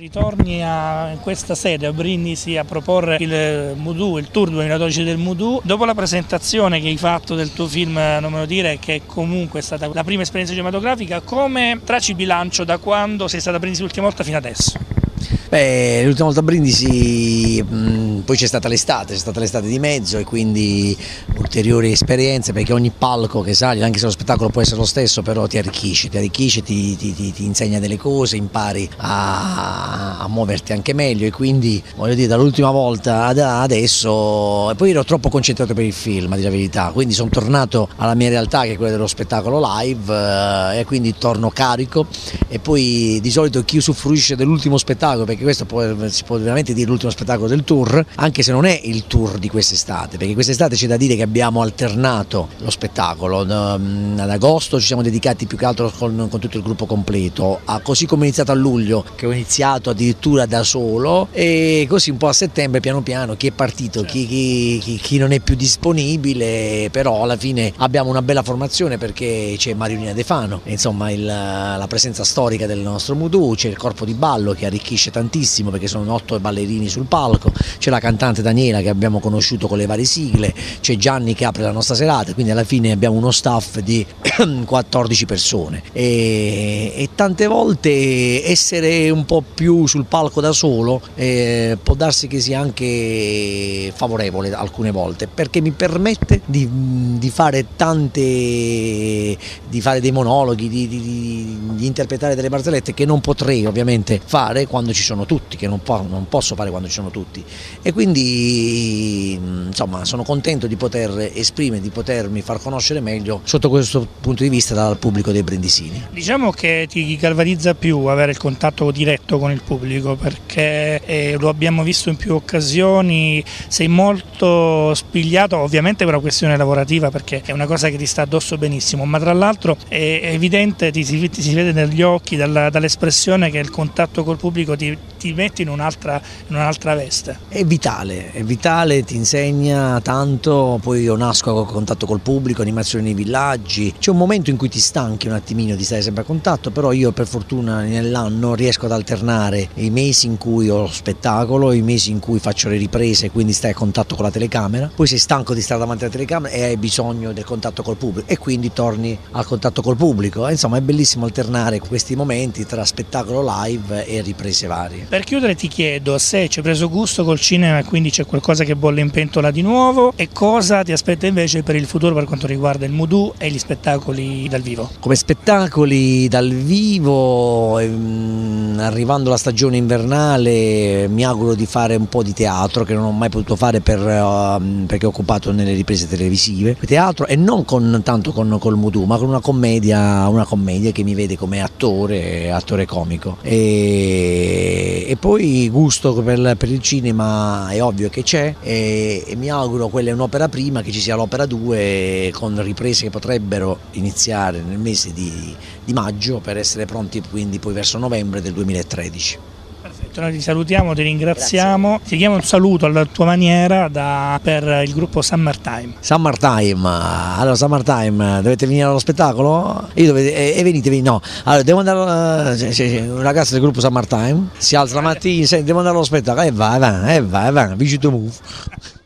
Ritorni a questa sede a Brindisi a proporre il Mudu, il tour 2012 del Mudu. Dopo la presentazione che hai fatto del tuo film Non me lo dire, che comunque è stata la prima esperienza cinematografica, come tracci bilancio da quando sei stata a Brindisi l'ultima volta fino adesso? Beh, l'ultima volta a Brindisi, mh, poi c'è stata l'estate, c'è stata l'estate di mezzo e quindi ulteriori esperienze perché ogni palco che sali, anche se lo spettacolo può essere lo stesso, però ti arricchisce, ti arricchisce, ti, ti, ti, ti insegna delle cose, impari a, a, muoverti anche meglio e quindi voglio dire dall'ultima volta ad adesso, e poi ero troppo concentrato per il film, a dire la verità, quindi sono tornato alla mia realtà che è quella dello spettacolo live eh, e quindi torno carico e poi di solito chi usufruisce dell'ultimo spettacolo perché questo può, si può veramente dire l'ultimo spettacolo del tour, anche se non è il tour di quest'estate, perché quest'estate c'è da dire che abbiamo alternato lo spettacolo, mm, ad agosto ci siamo dedicati più che altro con, con tutto il gruppo completo, a, così come ho iniziato a luglio, che ho iniziato addirittura da solo e così un po' a settembre piano piano chi è partito, chi, chi, chi non è più disponibile, però alla fine abbiamo una bella formazione perché c'è Mariolina De Fano, insomma il, la presenza storica del nostro Mudu, c'è il corpo di ballo che arricchisce tantissimo tantissimo perché sono otto ballerini sul palco, c'è la cantante Daniela che abbiamo conosciuto con le varie sigle, c'è Gianni che apre la nostra serata, quindi alla fine abbiamo uno staff di 14 persone. E, e tante volte essere un po' più sul palco da solo eh, può darsi che sia anche favorevole alcune volte perché mi permette di, di fare tante, di fare dei monologhi, di, di, di interpretare delle barzellette che non potrei ovviamente fare quando ci sono tutti, che non, po non, posso fare quando ci sono tutti e quindi insomma sono contento di poter esprimere, di potermi far conoscere meglio sotto questo punto di vista dal pubblico dei brindisini. Diciamo che ti galvanizza più avere il contatto diretto con il pubblico perché eh, lo abbiamo visto in più occasioni, sei molto spigliato ovviamente per una questione lavorativa perché è una cosa che ti sta addosso benissimo, ma tra l'altro è evidente, ti si, ti si vede negli occhi dall'espressione che il contatto col pubblico ti, ti metti in un'altra un veste. È vitale, è vitale, ti insegna tanto, poi io nasco a contatto col pubblico, animazioni nei villaggi, c'è un momento in cui ti stanchi un attimino di stare sempre a contatto, però io per fortuna nell'anno riesco ad alternare i mesi in cui ho spettacolo, i mesi in cui faccio le riprese, quindi stai a contatto con la telecamera, poi sei stanco di stare davanti alla telecamera e hai bisogno del contatto col pubblico e quindi torni al contatto col pubblico. Insomma è bellissimo alternare questi momenti tra spettacolo live e riprese varie varie. Per chiudere ti chiedo se ci hai preso gusto col cinema e quindi c'è qualcosa che bolle in pentola di nuovo e cosa ti aspetta invece per il futuro per quanto riguarda il Mudu e gli spettacoli dal vivo. Come spettacoli dal vivo, ehm, arrivando la stagione invernale mi auguro di fare un po' di teatro che non ho mai potuto fare per, uh, perché ho occupato nelle riprese televisive. Teatro e non con, tanto con, col Mudu ma con una commedia, una commedia che mi vede come attore, attore comico. E e, poi gusto per, per, il cinema è ovvio che c'è e, e, mi auguro quella è un'opera prima che ci sia l'opera 2 con riprese che potrebbero iniziare nel mese di, di maggio per essere pronti quindi poi verso novembre del 2013. Noi ti salutiamo, ti ringraziamo, Grazie. ti diamo un saluto alla tua maniera da, per il gruppo Summertime. Summertime, allora Summertime, dovete venire allo spettacolo? Io dovete, e, e venite, no, allora devo andare, eh, sì, sì, un ragazzo del gruppo Summertime si alza la mattina, devo andare allo spettacolo, e vai, vai, e vai, vai, vai, vai, vai,